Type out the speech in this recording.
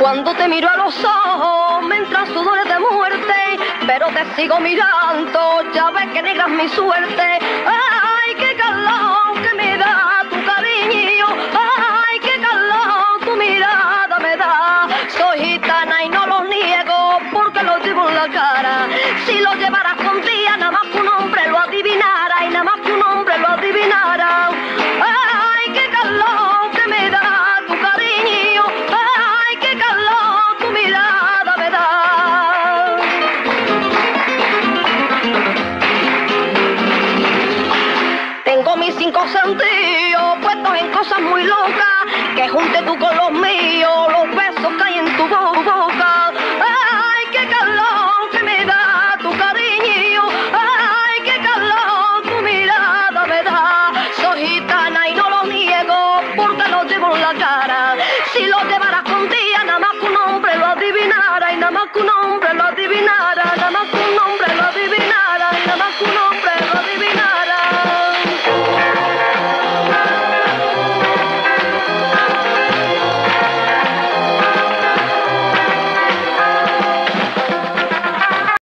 Cuando te miro a los ojos, me entran sudores de muerte, pero te sigo mirando, ya ves que negra es mi suerte. ¡Ay, qué calor que me da tu cariño! ¡Ay, qué calor tu mirada me da! Soy gitana y no lo niego porque lo llevo en la cara. Si lo llevaras Tengo mis cinco sentidos puestos en cosas muy locas, que junte tú con los míos, los besos hay en tu bo- boca. ¡Ay, qué calor que me da tu cariño! ¡Ay, qué calor tu mirada me da! Soy gitana y no lo niego, porque lo llevo en la cara. Si lo